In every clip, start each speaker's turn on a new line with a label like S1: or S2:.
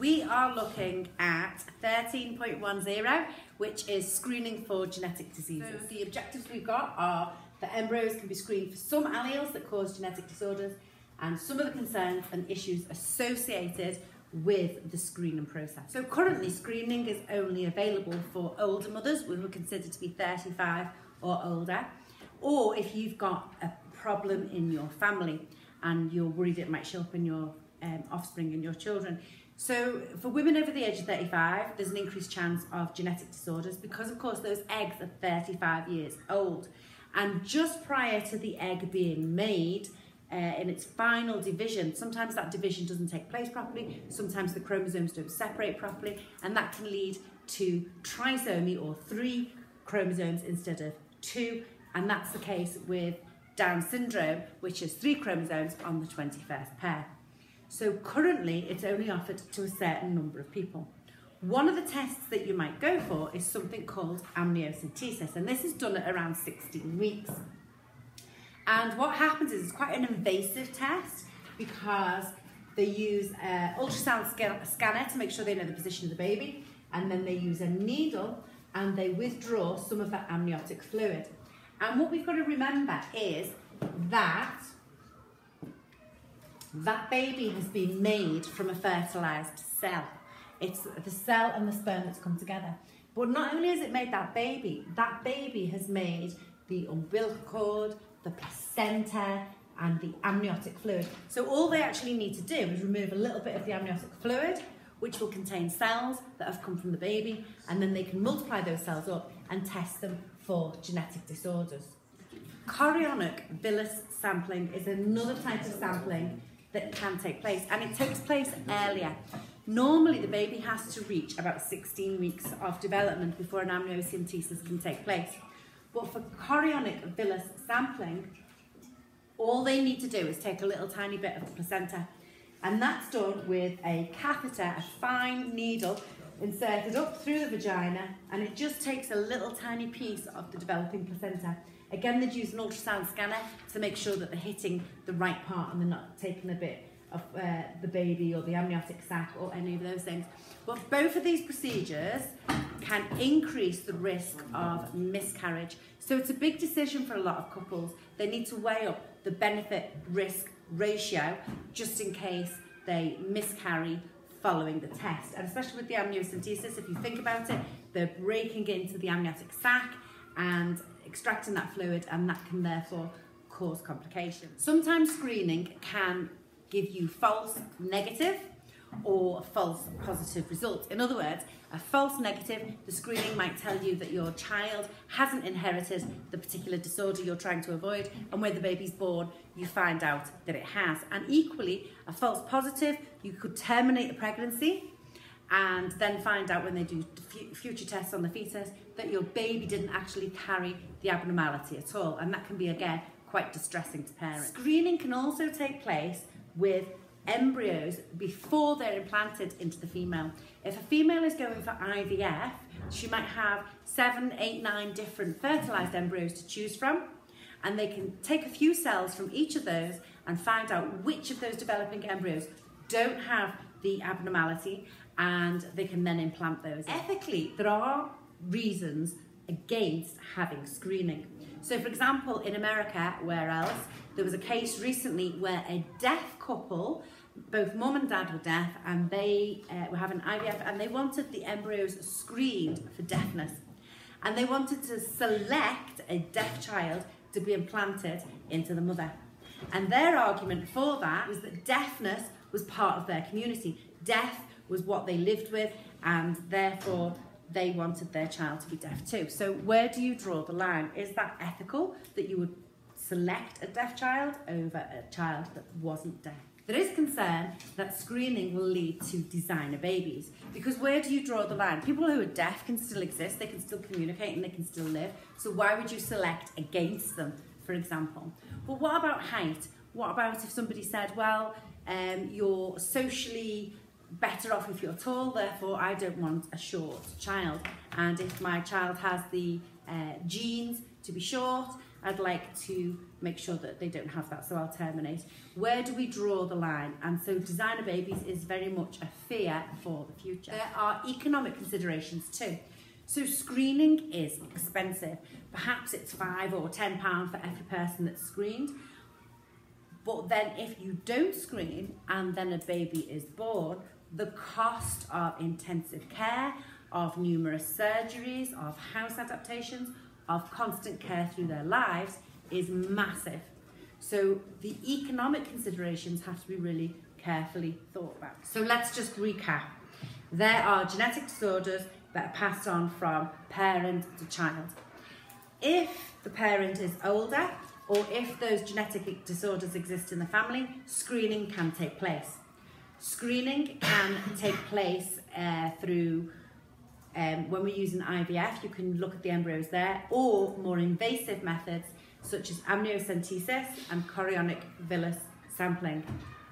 S1: we are looking at 13.10, which is screening for genetic diseases. So the objectives we've got are that embryos can be screened for some alleles that cause genetic disorders and some of the concerns and issues associated with the screening process. So currently screening is only available for older mothers who are considered to be 35 or older, or if you've got a problem in your family and you're worried it might show up in your um, offspring and your children. So for women over the age of 35, there's an increased chance of genetic disorders because of course those eggs are 35 years old. And just prior to the egg being made, uh, in its final division, sometimes that division doesn't take place properly, sometimes the chromosomes don't separate properly, and that can lead to trisomy or three chromosomes instead of two, and that's the case with Down syndrome, which is three chromosomes on the 21st pair. So currently, it's only offered to a certain number of people. One of the tests that you might go for is something called amniocentesis, and this is done at around 16 weeks. And what happens is it's quite an invasive test because they use an ultrasound scanner to make sure they know the position of the baby, and then they use a needle and they withdraw some of that amniotic fluid. And what we've got to remember is that that baby has been made from a fertilized cell. It's the cell and the sperm that's come together. But not only has it made that baby, that baby has made the umbilical cord, the placenta, and the amniotic fluid. So all they actually need to do is remove a little bit of the amniotic fluid, which will contain cells that have come from the baby, and then they can multiply those cells up and test them for genetic disorders. Chorionic villus sampling is another type of sampling that can take place, and it takes place earlier. Normally, the baby has to reach about 16 weeks of development before an amniocentesis can take place. But for chorionic villus sampling, all they need to do is take a little tiny bit of the placenta and that's done with a catheter, a fine needle inserted up through the vagina and it just takes a little tiny piece of the developing placenta. Again, they'd use an ultrasound scanner to make sure that they're hitting the right part and they're not taking a bit of uh, the baby or the amniotic sac or any of those things. But both of these procedures can increase the risk of miscarriage. So it's a big decision for a lot of couples. They need to weigh up the benefit risk ratio just in case they miscarry following the test. And especially with the amniocentesis, if you think about it, they're breaking into the amniotic sac and extracting that fluid and that can therefore cause complications. Sometimes screening can give you false negative or false positive results. In other words, a false negative, the screening might tell you that your child hasn't inherited the particular disorder you're trying to avoid, and when the baby's born, you find out that it has. And equally, a false positive, you could terminate a pregnancy and then find out when they do future tests on the fetus that your baby didn't actually carry the abnormality at all. And that can be, again, quite distressing to parents. Screening can also take place with embryos before they're implanted into the female. If a female is going for IVF, she might have seven, eight, nine different fertilized embryos to choose from, and they can take a few cells from each of those and find out which of those developing embryos don't have the abnormality, and they can then implant those. Ethically, there are reasons against having screening. So for example, in America, where else, there was a case recently where a deaf couple, both mum and dad were deaf, and they uh, were having IVF, and they wanted the embryos screened for deafness. And they wanted to select a deaf child to be implanted into the mother. And their argument for that was that deafness was part of their community. Deaf was what they lived with, and therefore they wanted their child to be deaf too. So where do you draw the line? Is that ethical that you would select a deaf child over a child that wasn't deaf? There is concern that screening will lead to designer babies because where do you draw the line? People who are deaf can still exist, they can still communicate and they can still live. So why would you select against them, for example? But what about height? What about if somebody said, well, um, you're socially better off if you're tall, therefore I don't want a short child. And if my child has the uh, genes to be short I'd like to make sure that they don't have that, so I'll terminate. Where do we draw the line? And so designer babies is very much a fear for the future. There are economic considerations too. So screening is expensive. Perhaps it's five or ten pounds for every person that's screened. But then if you don't screen and then a baby is born, the cost of intensive care, of numerous surgeries, of house adaptations, of constant care through their lives is massive. So the economic considerations have to be really carefully thought about. So let's just recap. There are genetic disorders that are passed on from parent to child. If the parent is older or if those genetic disorders exist in the family, screening can take place. Screening can take place uh, through um, when we're using IVF, you can look at the embryos there, or more invasive methods such as amniocentesis and chorionic villus sampling.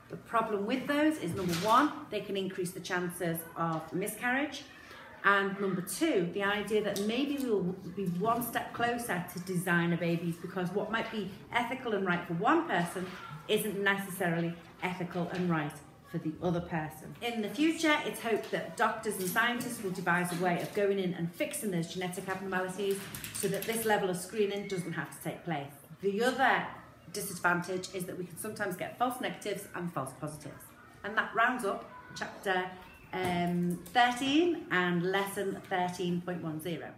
S1: The problem with those is number one, they can increase the chances of miscarriage. And number two, the idea that maybe we'll be one step closer to designer babies because what might be ethical and right for one person isn't necessarily ethical and right for the other person. In the future, it's hoped that doctors and scientists will devise a way of going in and fixing those genetic abnormalities so that this level of screening doesn't have to take place. The other disadvantage is that we can sometimes get false negatives and false positives. And that rounds up chapter um, 13 and lesson 13.10.